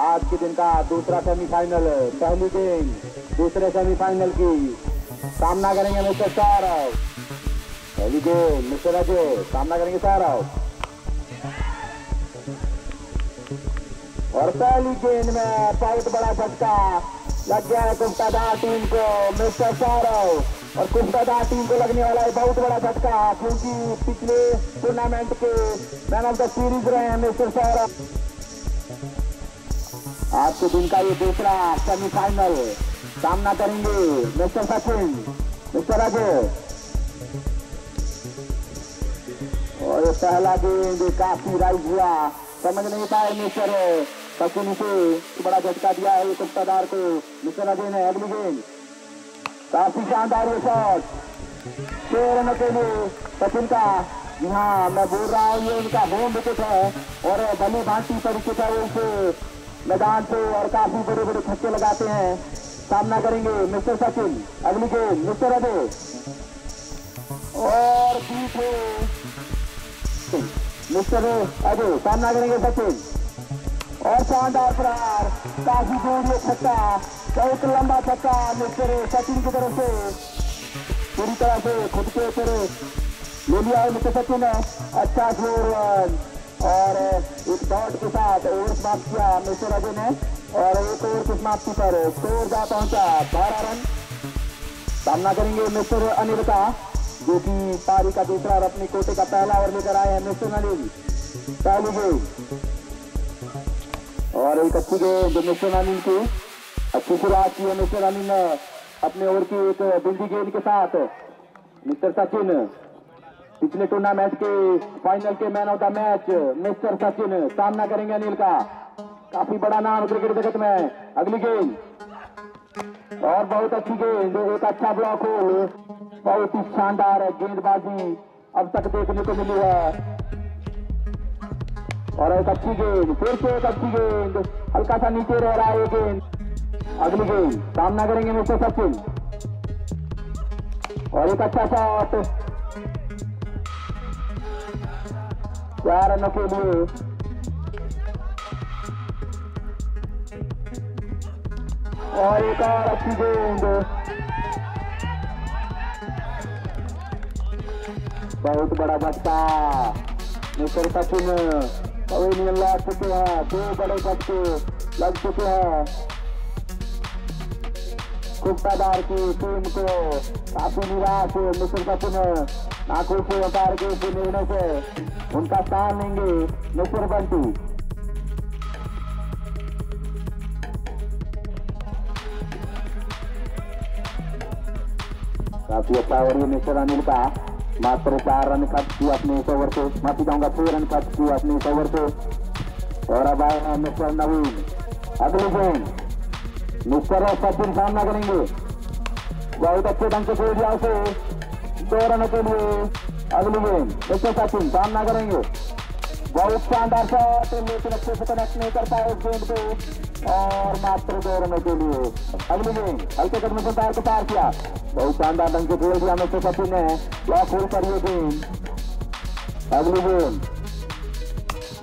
आज के दिन का दूसरा सेमीफाइनल पहली गेम दूसरे सेमीफाइनल की। सामना करेंगे मिस्टर सौरव। पहली गेम मिस्टर अजय सामना करेंगे सौरव। और पहली गेंद में बहुत बड़ा झटका लग गया है कुफ्तादार टीम को, मिस्टर सौरव। और कुफ्तादार टीम को लगने वाला है बहुत बड़ा झटका, क्योंकि पिछले टूर्नामेंट के मैन ऑफ़ द सीरीज़ रहे हैं मिस्टर सौरव। आज के दिन का ये दूसरा सेमीफाइनल सामना करेंगे मिस्टर सचिन मिस्टर अजय और पहला गेंद काफ़ी राइज हुआ। समझ नहीं पाए मिस्टर सचिन से बड़ा झटका दिया है कुप्तादार को। मिस्टर अजय ने अगली गेंद। काफ़ी शानदार ये शॉट छह रनों के लिए सचिन का। जी हाँ मैं बोल रहा हूँ, ये उनका होम विकेट है। और भले भांति तरीके का इसे मैदान पे और काफ़ी बड़े बड़े छक्के लगाते हैं। सामना करेंगे मिस्टर सचिन, अगली गेम मिस्टर अजय। और मिस्टर अजय, सामना करेंगे सचिन। और शानदार प्रहार काफ़ी दूर ये छक्का बहुत लंबा छक्का मिस्टर सचिन की तरफ़ से। पूरी तरह से खुद के ऊपर ले लिया है मिस्टर सचिन अच्छा ज़ोर और एक डॉट के साथ ओवर समाप्त किया मिस्टर अजय ने। और एक ओवर की समाप्ति पर स्कोर जा पहुँचा, बारह रन। सामना करेंगे मिस्टर अनिल का, जो कि पारी का दूसरा और अपने कोटे का पहला ओवर लेकर आए हैं मिस्टर अनिल। पहली गेंद। और एक अच्छी गेंद मिस्टर अनिल की। अच्छी शुरुआत की है मिस्टर अनिल ने अपने ओवर की एक बिल्डी गेंद के साथ। मिस्टर सचिन। पिछले टूर्नामेंट के फाइनल के man of the match mister Sachin. सामना करेंगे अनिल का। काफ़ी बड़ा नाम क्रिकेट जगत में। अगली गेंद और बहुत अच्छी गेंद एक अच्छा ब्लॉक होल बहुत ही शानदार गेंदबाजी। अब तक देखने को मिली है। और एक अच्छी गेंद फिर से एक अच्छी गेंद हल्का सा नीचे रह रहा है ये गेंद अगली गेंद सामना करेंगे मिस्टर सचिन। और एक अच्छा शॉट चार रनों के लिए, और एक और अच्छी गेंद। बहुत बड़ा झटका मिस्टर सचिन। पवेलियन लौट चुके हैं दो बड़े झटके लग चुके हैं। कुप्तादार की टीम को, काफ़ी निराश मिस्टर सचिन। नाखुश से व्यापार के इस निर्णय से उनका स्थान लेंगे मिस्टर बंटी। काफ़ी अच्छा ओवर ये मिस्टर अनिल का मात्र चार रन खर्च किया अपने इस ओवर से। माफ़ी चाहूँगा छह रन खर्च किया अपने इस ओवर से। और अब आए हैं मिस्टर नवीन। अगले गेंद। मिस्टर सचिन सामना करेंगे। बहुत अच्छे ढंग से खेल दिया उसे। दो रनों के लिए अगली गेंद मिस्टर सचिन सामना करेंगे बहुत शानदार शॉट लेकिन अच्छे से कनेक्ट नहीं कर पाए उस गेंद को। और मात्र दो के लिए अगली गेंद हल्के कदम से पैर को पार किया। बहुत शानदार ढंग से खेल दिया मिस्टर सचिन ने। ब्लॉक होल कर ये गेंद अगली गेंद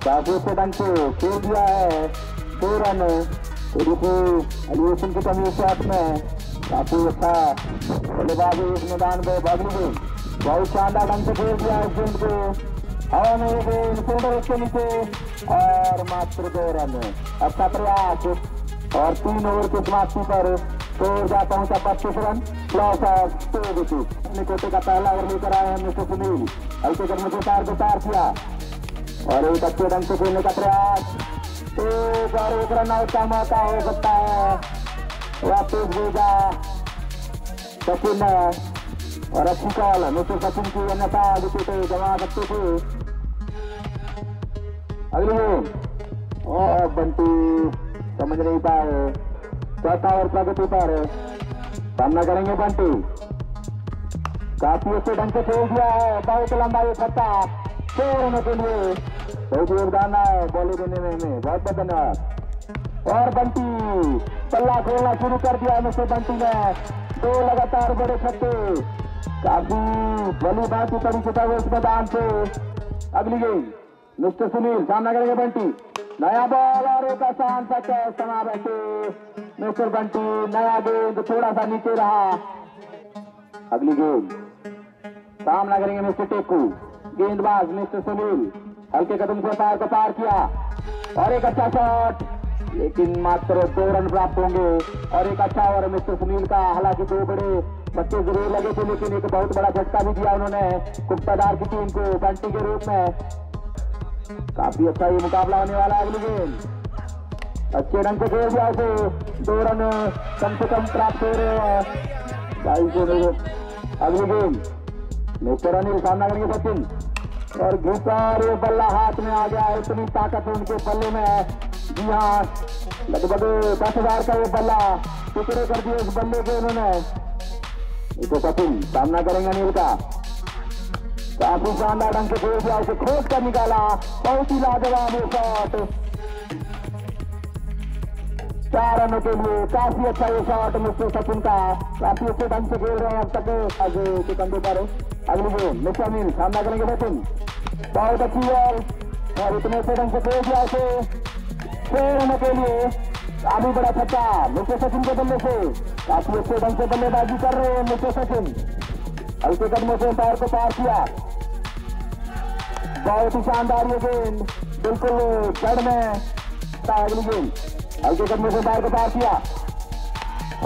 काफ़ी अच्छे ढंग से खेल दिया है। दो रन एलिवेशन की कमी इस शॉट में। काफ़ी अच्छा बल्लेबाजी इस मैदान में अगली गेंद बहुत शानदार ढंग से खेल दिया इस गेंद को हवा में गेंद फील्डर उसके नीचे और मात्र दो रन अच्छा प्रयास और तीन ओवर की समाप्ति पर स्कोर जा पहुँचा पच्चीस रन प्लस टू विकेट अपने कोटे का पहला ओवर लेकर आए हैं मिस्टर सुनील हल्के कर मुझे तार को तार किया और एक अच्छे ढंग से खेलने का प्रयास एक और एक रन आउट का मौका हो सकता है। वापिस भेजा सचिन और अच्छी कॉल, मिस्टर सचिन की अन्यथा विकेट गवा सकते थे। अगली गेंद और बंटी, समझ नहीं पाए। चौथा ओवर प्रगति पर। सामना करेंगे बंटी। काफ़ी अच्छे ढंग से खेल दिया है। बहुत लंबा ये छह रनों के लिए। बहुत योगदान है बॉली देने में। बहुत बहुत धन्यवाद। और बंटी पल्ला खोलना शुरू कर दिया मिस्टर बंटी ने। दो लगातार बड़े छक्के काफ़ी भली बात तरीके से इस मैदान से। अगली गेंद, मिस्टर सुनील, सामना करेंगे बंटी। नया बॉल और एक आसान सा कैच समावेशी मिस्टर बंटी, नया गेंद, थोड़ा सा नीचे रहा। अगली गेंद, सामना करेंगे मिस्टर टेकू। गेंदबाज मिस्टर सुनील, हल्के कदम से पार को पार किया। और एक अच्छा शॉट। लेकिन मात्र दो रन प्राप्त होंगे। और एक अच्छा ओवर मिस्टर सुनील का। हालाँकि दो बड़े बच्चे ज़रूर लगे थे, लेकिन एक बहुत बड़ा झटका भी दिया उन्होंने कुप्तादार की टीम को बंटी के रूप में। काफ़ी अच्छा ये मुकाबला होने वाला है अगली गेंद। अच्छे रन से खेल दिया उसे। दो रन कम से कम प्राप्त हो रहे हैं। अगली गेंद। मिस्टर अनिल सामना करेंगे सचिन। और घुसार बल्ला हाथ में आ गया है, इतनी ताकत उनके बल्ले में। है जी हाँ लगभग दस हज़ार का ये बल्ला टुकड़े कर दिए उस बल्ले के उन्होंने इसे सचिन सामना करेंगे अनिल का काफ़ी शानदार ढंग से खेल दिया उसे खोज कर निकाला। बहुत ही लाजवाब शॉट चार रनों के लिए काफ़ी अच्छा ये शॉट मिस्टर सचिन का। काफ़ी अच्छे ढंग से खेल रहे हैं अब तक आगे के कंधे पर अगली गेम मिस्टर अनिल सामना करेंगे सचिन। बहुत अच्छी है और इतने अच्छे ढंग से खेल दिया उसे छह रनों के लिए काफ़ी बड़ा छक्का मिस्टर सचिन के बल्ले से। काफ़ी अच्छे ढंग से बल्लेबाजी कर रहे हैं मिस्टर सचिन। हल्के कदमों से पैर को पार किया। बहुत ही शानदार ये गेंद। बिल्कुल जड़ में अगली गेंद। हल्के कदमों से पैर को पार किया।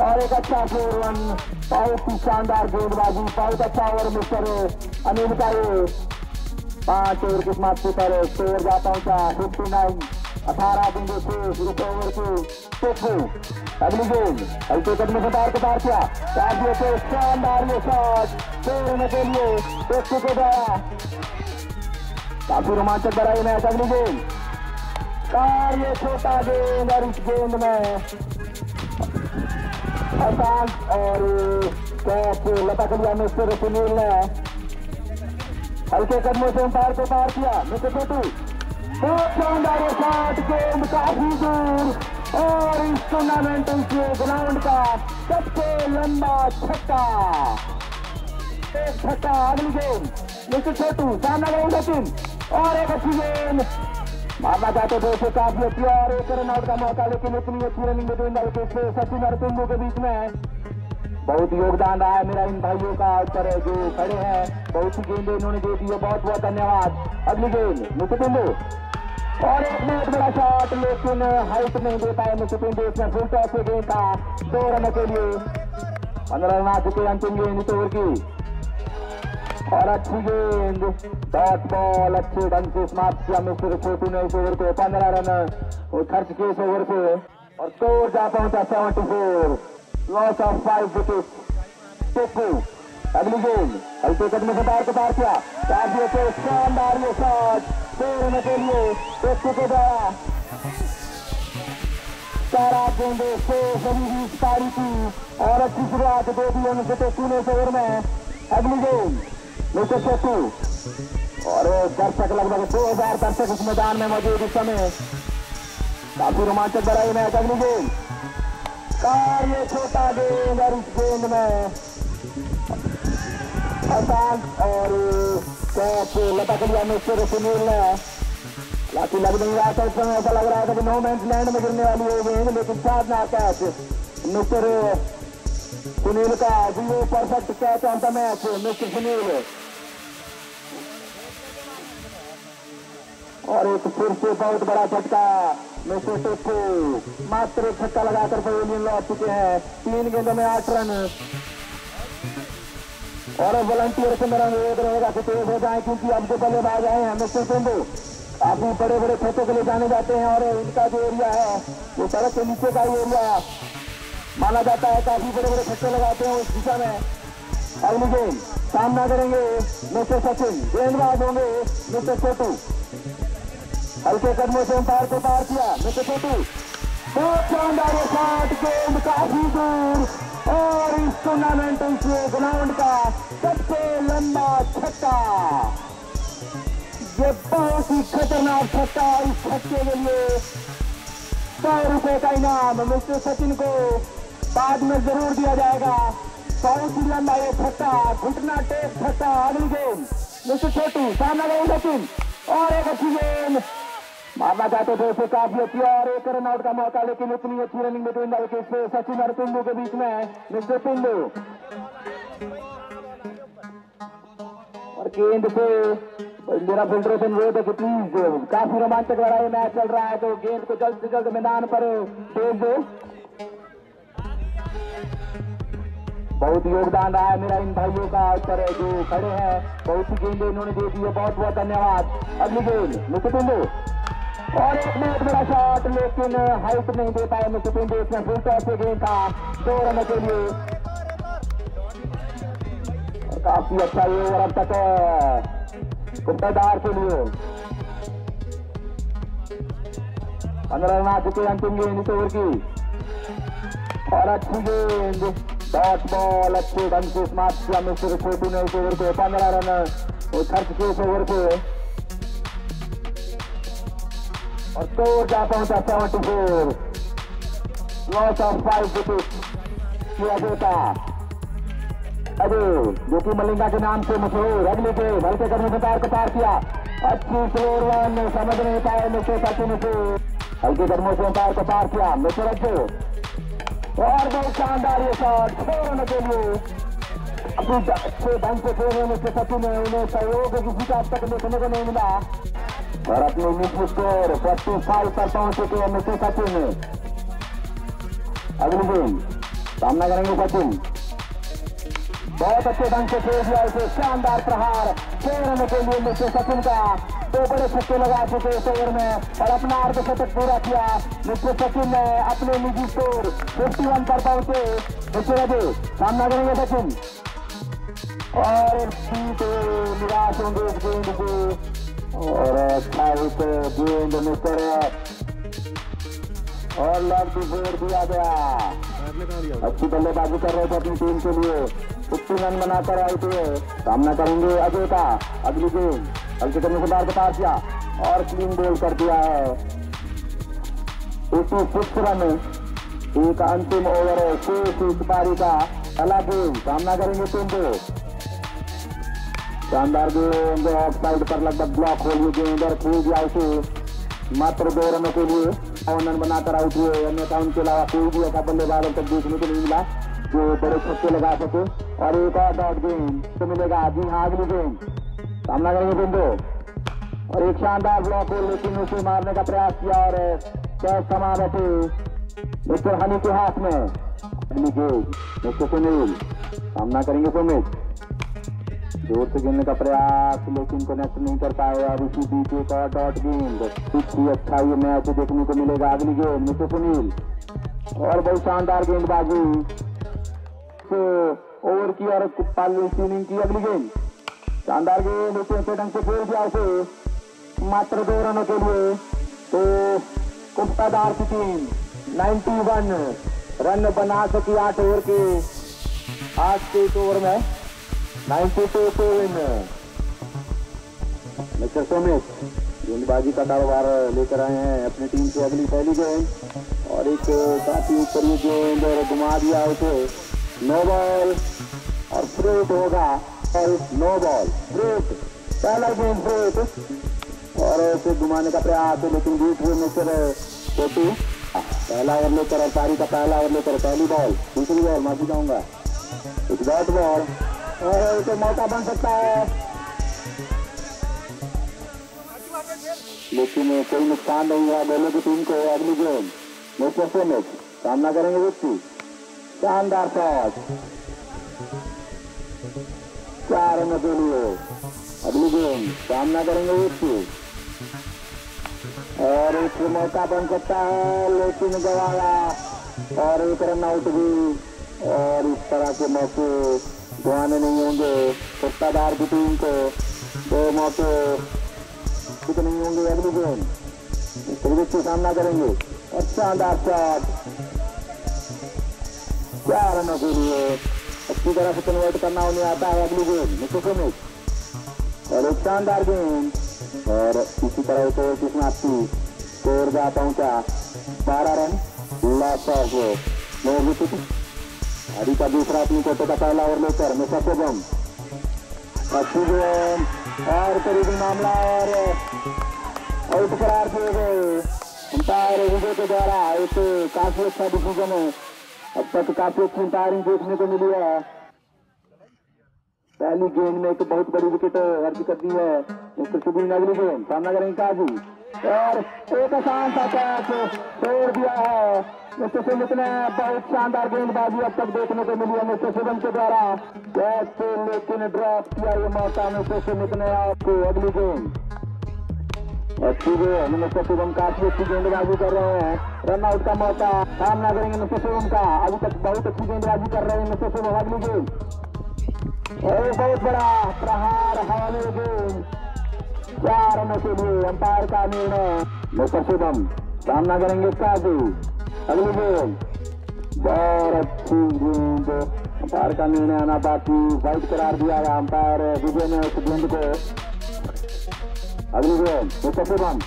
और एक अच्छा फोर रन बहुत ही शानदार गेंदबाजी। बहुत अच्छा ओवर मिस्टर अनिल का ये। पाँच ओवर की समाप्ति पर स्कोर जा पहुँचा। फिफ्टी नाइन अठारह बिंदु अगली हल्के कदम से किया। दिए थे शानदार ये शॉट तोड़ने के लिए को गया काफ़ी रोमांचक ये मैच अगली गेंद कार ये छोटा गेंद और इस गेंद में आसान और कैच लता कलिया मिस्टर सुनील ने हल्के कदमों से अंपायर को पार किया मिस्टर छोटू इस टूर्नामेंट ग्राउंड का सबसे लंबा छक्का छक्का अगली गेंद मिस्टर छोटू, सामना गए सचिन और एक अच्छी गेंद। मारना चाहते थे उसे काफ़ी अच्छी और एक रन आउट का मौका लेकिन इतनी अच्छी रनिंग द सचिन और पिंडू के बीच में। बहुत योगदान रहा है मेरा इन भाइयों का ऊपर जो खड़े हैं। बहुत सी गेंदें इन्होंने दे दी है, बहुत बहुत धन्यवाद। अगली गेंद मिस्टर और एक बहुत बड़ा शॉट लेकिन हाइट नहीं दे पाए पिंडू इसमें फुल टॉस से गेंद था दो रनों के लिए। पंद्रह रन आ चुके अंतिम गेंद इस ओवर की। और अच्छी गेंद। डॉट बॉल अच्छे ढंग से समाप्त किया मिस्टर छोटू ने इस ओवर को। पंद्रह रन खर्च किए इस ओवर को और स्कोर जा पहुँचा seventy four loss of five wicket Tipu अगली गेंद हल्के कदम से बाहर को पार किया शानदार ये शॉट रनों के लिए टिप्पू के द्वारा. चार गेंदे से सभी बीस पारी थी और अच्छी शुरुआत दे दी उनसे टिप्पू ने ओवर में. अगली गेंद मिस्टर छोटू और दर्शक लगभग दो हज़ार दर्शक इस मैदान में मौजूद इस समय. काफ़ी रोमांचक भरा मैच अगली गेंद ये छोटा गेंद और इस गेंद में और कैच लता कलिया मिस्टर सुनील ने। लाठी लग नहीं रहा था समय ऐसा लग रहा था कि नो मैंस लैंड में गिरने वाली है गेंद, लेकिन साथ ना कैच मिस्टर सुनील का zero perfect catch on the match mister Sunil. और एक फिर से बहुत बड़ा झटका। मिस्टर टिप्पू मात्र छक्का लगाकर पवेलियन लौट चुके हैं। तीन गेंदों में आठ रन। और वॉलंटियर से मेरा अनुरोध रहेगा कि तेज हो जाए, क्योंकि अब जो बल्लेबाज आए हैं मिस्टर सिंधु काफ़ी बड़े बड़े खेतों के लिए जाने जाते हैं, और इनका जो एरिया है, वो सड़क के नीचे का एरिया माना जाता है काफ़ी बड़े बड़े छक्के लगाते हैं उस दिशा में। अगली गेंद सामना करेंगे मिस्टर सचिन। गेंदबाज होंगे मिस्टर छोटू हल्के कदमों से अंपायर को पार किया। मिस्टर छोटू बहुत शानदार शॉट गेंद काफ़ी दूर। और इस टूर्नामेंट के ग्राउंड का सबसे लंबा छक्का। ये बहुत ही खतरनाक छक्का इस छक्के के लिए। सौ रुपए का इनाम मिस्टर सचिन को बाद में ज़रूर दिया जाएगा। बहुत ही लंबा ये छक्का, घुटना टेप छक्का, अगली गेंद मिस्टर छोटू, सामना गए सचिन और एक अच्छी गेंद मारना चाहते थे उसे काफ़ी अच्छी और एक रन आउट का मौका, लेकिन इतनी अच्छी रनिंग बिटवीन द विकेट से सचिन और पिंडू के बीच में मिस्टर पिंडू। और गेंद से मेरा फिल्ट्रेशन वो है कि प्लीज़ काफ़ी रोमांचक लड़ाई मैच चल रहा है तो गेंद को जल्द से जल्द मैदान पर भेज दो। बहुत योगदान रहा है मेरा इन भाइयों का पर जो खड़े हैं, बहुत सी गेंदें इन्होंने दे दी है बहुत बहुत धन्यवाद। अगली गेंद पिंडू। और एक बहुत बड़ा शॉट लेकिन हाइट नहीं दे पाए पिंडू इसमें फुल टॉस से गेंद था दो रन के लिए। काफ़ी अच्छा ये ओवर अब तक कुप्तादार के लिए। पंद्रह रन आ चुके अंतिम गेंद इस ओवर की। और अच्छी गेंद डॉट बॉल अच्छे ढंग से स्मार्ट किया मिस्टर छोटू ने इस ओवर को। पंद्रह रन खर्च किए इस ओवर को। और स्कोर जा पहुँचा seventy four loss of five wicket किया देता अजय जो कि मलिंगा के नाम से मशहूर, अगले के हल्के से पैर को पार किया। अच्छी स्लोर वन समझ नहीं पाए मिस्टर सचिन हल्के कदमों से पैर को पार किया, मिस्टर अजय। और बहुत शानदार ये शॉट छह रन के लिए। अपनी अच्छे ढंग से खेल रहे मिस्टर सचिन ने उन्हें सहयोग किसी का अब तक देखने को नहीं मिला। और अपने निजी स्कोर फोर्टी फाइव पर पहुँच चुके हैं मिस्टर सचिन अगली गेम सामना करेंगे सचिन। बहुत अच्छे ढंग से खेल दिया इसे, शानदार प्रहार। रन के लिए मिस्टर सचिन का दो बड़े छक्के लगा चुके इस ओवर में, और अपना अर्धशतक पूरा किया। मिस्टर सचिन ने अपने निजी स्कोर 51 पर पहुँचे। मिस्टर अजय सामना करेंगे सचिन। और निराश होंगे इस गेंद से और अच्छा गेंद मिस्टर और लव फोर दिया गया अच्छी बल्लेबाजी कर रहे थे अपनी टीम के लिए। फिफ्टी रन बनाकर आए थे। सामना करेंगे अजय का अगली गेम हल्के करने से बाहर बता दिया और क्लीन गोल कर दिया है। एटी सिक्स रन एक अंतिम ओवर है। शेष इस पारी का पहला गेम सामना करेंगे टीम को। शानदार गेंद ऑफ़ साइड पर लगभग ब्लॉक हो लिए गेंद और खेल दिया उसे मात्र दो रनों के लिए रन बनाकर आउट हुए। अन्यथा उनके अलावा कोई भी ऐसा बल्लेबाज तक देखने को नहीं मिला जो बड़े छक्के लगा सके। और एक और डॉट गेम तो मिलेगा। जी हाँ अगली गेम सामना करेंगे बिंदु और एक शानदार ब्लॉक हो लेकिन उसे मारने का प्रयास किया और कैच समा बैठे। मिस्टर हनी के हाथ में। मिस्टर सुनील। सामना करेंगे सुमित। ज़ोर से खेलने का प्रयास, लेकिन कनेक्ट नहीं कर पाए और इसी बीच एक और डॉट गेंद कुछ ही अच्छा ये मैच देखने को मिलेगा अगली गेंद मिस्टर सुनील। और बहुत शानदार गेंदबाजी। से ओवर की और इनिंग की अगली गेंद शानदार गेंद उसे ढंग से खेल दिया उसे। मात्र दो रनों के लिए। तो कुप्तादार की टीम 91 रन बना सकी आठ ओवर के। आज के एक ओवर में 92 टू विन मिस्टर सुमित गेंदबाजी का कारोबार लेकर आए हैं अपनी टीम से अगली पहली गेंद और एक काफ़ी ऊपर ये गेंद और घुमा दिया उसे नो बॉल और फ्रूट होगा और नो बॉल फ्रूट पहला गेंद फ्रूट और उसे घुमाने का प्रयास है लेकिन बीच में मिस्टर छोटू पहला ओवर लेकर और पारी का पहला ओवर लेकर पहली बॉल दूसरी बॉल माफ़ी जाऊँगा एक डॉट बॉल और उसे मौका बन सकता है। लेकिन कोई नुकसान नहीं हुआ दोनों की टीम को अगली गेम मिस्टर सुमित सामना करेंगे व्यक्ति। शानदार शॉट चार रनों के लिए अगली गेम सामना करेंगे व्यक्ति। और एक मौका बन सकता है, लेकिन गवाया और एक रन आउट भी। और इस तरह के मौके गवाने नहीं होंगे, सत्ताधार की टीम को, दो मौके, कुछ नहीं होंगे अगली गेम त्रिविक से सामना करेंगे। और शानदार शॉट चार रनों के लिए अच्छी तरह से कन्वर्ट करना उन्हें आता है अगली गेम सुमित। और एक शानदार गेम और इसी तरह एक और की समाप्ति स्कोर जा पहुँचा। बारह run loss of no wicket. अभी का दूसरा अपनी कोटे का पहला ओवर लेकर मिस्टर शुभम अच्छी गेम और करीबी मामला और, आउट करार दिए गए। अंपायर विजय के द्वारा एक काफ़ी अच्छा डिसीज़न है। अब तक काफ़ी अच्छी अंपायरिंग देखने को मिली है। पहली गेंद में एक बहुत बड़ी विकेट अर्ज़ कर दी है मिस्टर सुधीर अगली गेंद सामना करेंगे काजू। और एक आसान सा कैच छोड़ दिया है। मिस्टर सुमित ने बहुत शानदार गेंदबाजी अब तक देखने को मिली है मिस्टर शुभम के द्वारा। कैच लेकिन ड्रॉप किया ये मौका मिस्टर सुमित ने आपको अगली गेंद। अच्छी गेंद मिस्टर शुभम काफ़ी अच्छी गेंदबाजी कर रहे हैं। रन आउट का मौका, सामना करेंगे मिस्टर शुभम का। अभी तक बहुत अच्छी गेंदबाजी कर रहे हैं मिस्टर शुभम अगली गेंद। और बहुत बड़ा प्रहार हवाले गेंद। चार रनों के लिए अंपायर का निर्णय। मिस्टर शुभम सामना करेंगे काजू अगली गेंद बहुत अच्छी गेंद अंपायर का निर्णय आना बाकी वाइट करार दिया गया अंपायर विजय ने उस गेंद को। अगली शुभम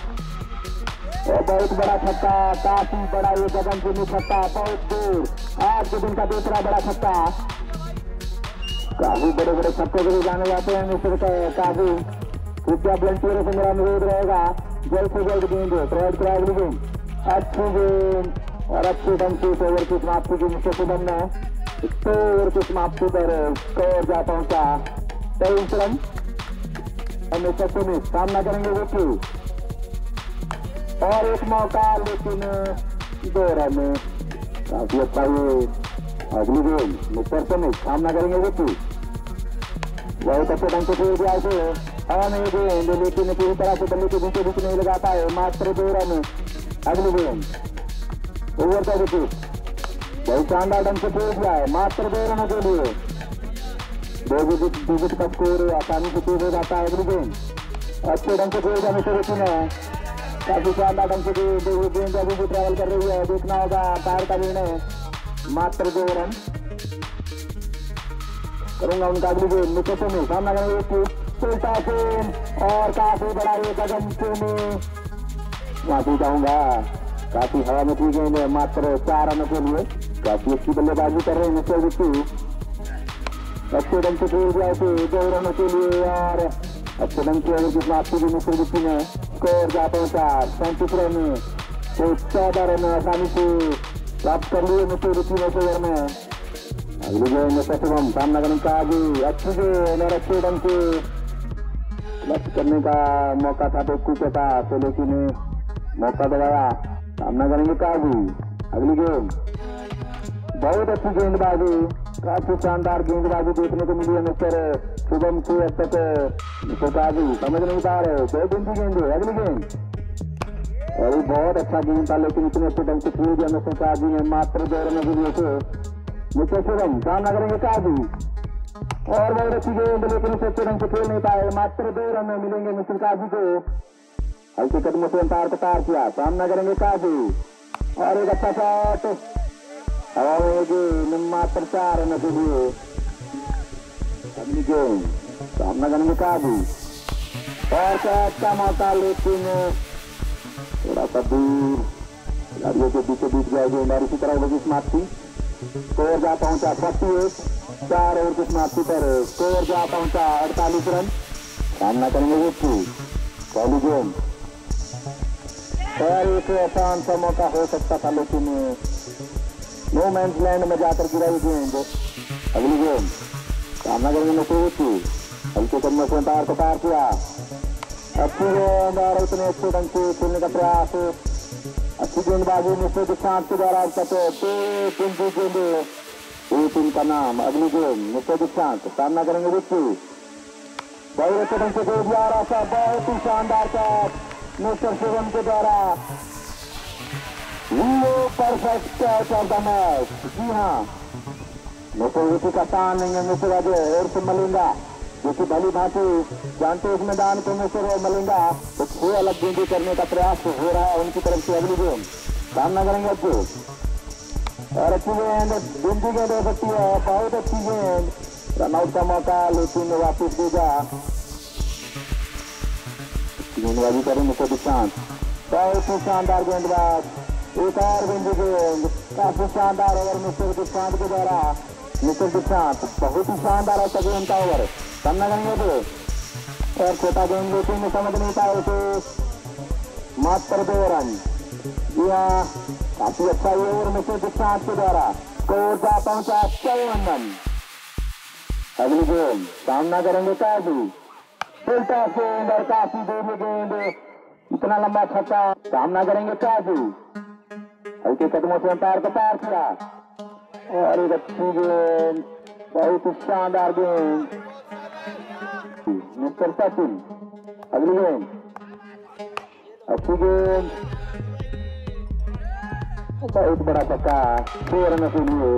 और बहुत बड़ा छक्का, काफ़ी बड़ा ये गगन चुनी छक्का, बहुत दूर। आज के दिन का दूसरा बड़ा छक्का। काफ़ी बड़े बड़े छक्कों के लिए जाने जाते हैं मिस्टर काफ़ी। कृपया वॉलंटियरों से मेरा अनुरोध रहेगा, जल्द से जल्द गेंद प्रोवाइड करा गेंद अच्छी गेंद। और अच्छे ढंग से इस ओवर की समाप्ति की मिस्टर शुभम ने इस ओवर की समाप्ति पर स्कोर जा पहुँचा। तेईस रन मिस्टर सुमित सामना करेंगे विकी और एक मौका, लेकिन दो रन काफ़ी अच्छा ये अगली गेंद मिस्टर सुमित सामना करेंगे विकी बहुत अच्छे ढंग से खेल दिया इसे और नहीं गेंद लेकिन पूरी तरह से बल्ले के बीचों बीच नहीं लगा पाए मात्र दो रन अगली गेंद ओवर का विकेट बहुत ढंग से खेल दिया है मात्र दो रनों के लिए दो विकेट विकेट का स्कोर आसानी से तेज हो जाता है अगली गेंद अच्छे ढंग से खेल दिया मिस्टर विकी ने काफ़ी शानदार ढंग से गेंद अभी भी ट्रैवल कर रही है देखना होगा पैर का निर्णय मात्र दो रन करूँगा उनका अगली गेंद मित्र में सामना करेंगे कि उल्टा गेंद और काफ़ी बड़ा ये गगन में माफ़ी चाहूँगा काफ़ी हवा में गेंद है मात्र चार रनों के लिए काफ़ी अच्छी बल्लेबाजी कर रहे हैं मिस्टर विक्की। अच्छे ढंग से खेल दिया उसे दो रनों के लिए और अच्छे ढंग से ओवर की समाप्ति की मिस्टर विक्की ने स्कोर जा पहुँचा, सैंतीस रन तो चौदह रन आसानी से प्राप्त कर लिए मिस्टर विक्की ने ओवर में। अगली गेंद में शुभम सामना करने का आगे अच्छी गेंद और अच्छे ढंग से करने का मौका था टेक्कू के पास, लेकिन मौका दबाया। सामना करेंगे काजू। अगली गेंद। बहुत अच्छी गेंदबाजी। काफ़ी शानदार गेंदबाजी देखने को मिली है, मिस्टर शुभम को अब समझ नहीं पा रहे दो गेंद की गेंद अगली गेंद। और बहुत अच्छा गेंद था, लेकिन इतने अच्छे ढंग से खेल दिया मिस्टर काजू ने, मात्र दो रनों के। लिए से मिस्टर शुभम, सामना करेंगे काजू। और बहुत अच्छी गेंद, लेकिन इसे अच्छे ढंग से खेल नहीं पाए। मात्र दो रन मिलेंगे मिस्टर काजू को। हल्के कदमों से अंपायर को पार किया सामना करेंगे काजू और एक अच्छा शॉट हवा में गेंद मात्र चार रन के लिए अगली गेंद सामना करेंगे काजू और कैच का मौका लेकिन थोड़ा सा दूर खिलाड़ियों के बीचों बीच गया गेंद और इसी तरह होगी समाप्ति स्कोर जा पहुँचा फोर्टी एट चार ओवर की समाप्ति पर स्कोर जा पहुँचा अड़तालीस रन सामना करेंगे विक्की पहली गेंद और एक आसान सा मौका हो सकता था, लेकिन नो मैंस लैंड में जाकर गिराई थी गेंद अगली गेंद सामना करेंगे मिस्टर विक्की हल्के कदमों से अंपायर को पार किया। अच्छी गेंद और उतने अच्छे ढंग से खेलने का प्रयास अच्छी गेंदबाजी दुष्कांत के द्वारा अब दो तीन की गेंदे एक इनका नाम, अगली गेंद मिस्टर दुष्कांत सामना करेंगे विक्की। बहुत अच्छे ढंग से खेल दिया और ऐसा बहुत ही शानदार कैच मिस्टर शिवम के द्वारा। वो perfect catch of the match जी हाँ। मिस्टर विकी का स्थान है, मिस्टर अजय और से मलिंगा। जो कि भली भांति जानते इस मैदान को, मिस्टर मलिंगा तो छह अलग गेंदी करने का प्रयास हो रहा है उनकी तरफ़ से अगली गेंद। सामना करेंगे अज्जू और अच्छी गेंद गेंदी गेंद हो सकती है। बहुत अच्छी गेंद। रनआउट का मौका लेकिन वापिस देगा गेंदबाजी करें मिस्टर दुष्कांत बहुत ही शानदार गेंदबाज एक और बिंदु गेंद काफ़ी शानदार ओवर मिस्टर दुष्कांत के द्वारा मिस्टर दुष्कांत बहुत ही शानदार और गेंद का ओवर सामना करेंगे तो और छोटा गेंद लेकिन समझ नहीं पाए तो मात्र दो रन जी हाँ काफ़ी अच्छा ये ओवर में से दीक्षांत के द्वारा स्कोर जा पहुँचा चौवन रन अगली गेंद सामना करेंगे काजू उल्टा गेंद और काफ़ी दूर गेंद इतना लंबा छक्का, सामना करेंगे काजू हल्के कदमों से अंपायर को पार किया। और एक अच्छी गेंद, बहुत ही शानदार गेंद। मिस्टर सचिन, अगली गेंद। अच्छी गेंद। बहुत बड़ा छक्का छह रनों के लिए।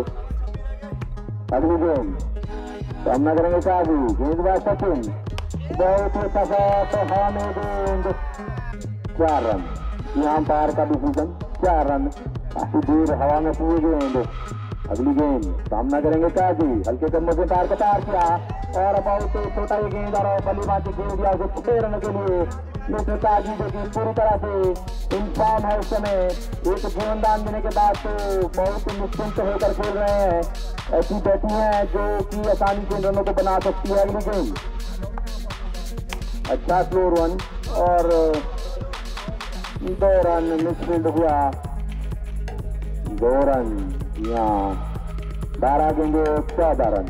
अगली गेंद। सामना करेंगे काजू गेंदबाज सचिन। बहुत ही सफात में गेंद चार रन यहाँ पार का डिसीज़न चार रन काफ़ी दूर हवा में पूरी गेंद अगली गेंद सामना करेंगे काजी हल्के कदमों से पार को पार किया और बहुत छोटा ही गेंद और बल्लेबाजी खेल दिया उसे छह रन के लिए मिस्टर काजी जो कि पूरी तरह से इंफॉर्म है इस समय एक जीवनदान देने के बाद तो बहुत निश्चिंत होकर खेल रहे हैं ऐसी बैठी है जो कि आसानी से रनों को बना सकती है अगली गेंद अच्छा स्लो रन और दो रन मिसफील्ड हुआ। दो रन यहाँ। बारह गेंदे, चौदह रन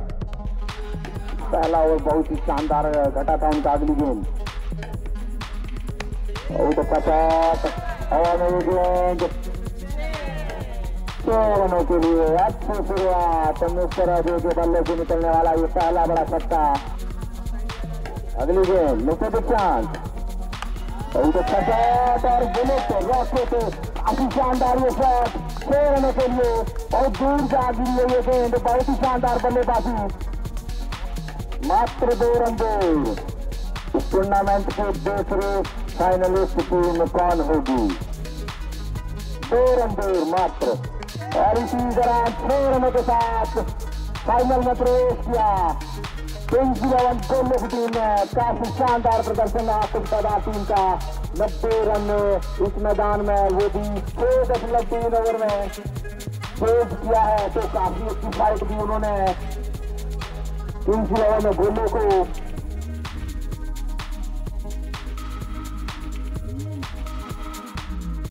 पहला ओवर बहुत ही शानदार घटा था उनका अगली गेंद। बहुत अच्छा शॉट हवा में गेंद। छह रनों के लिए अच्छी शुरुआत। मिस्टर के बल्ले से निकलने वाला ये पहला बड़ा छक्का। अगली गेंद मिस्टर दीक्षांत बहुत अच्छा शॉट और बुलेट रॉकेट काफ़ी शानदार ये शॉट रनों के लिए बहुत दूर जा गिरी है ये गेंद। बहुत ही शानदार बल्लेबाजी। मात्र दो रन दूर इस टूर्नामेंट के दूसरे फाइनलिस्ट टीम कौन होगी? दो रन दूर मात्र। और इसी दौरान छह रनों के साथ फाइनल में प्रवेश किया। इलेवन गोल्लो की टीम काफ़ी शानदार प्रदर्शन आपको टीम का नब्बे रन इस मैदान में वो भी छह दशमलव तीन ओवर में चेज किया है तो काफ़ी अच्छी फाइट भी उन्होंने इलेवन में गोलों को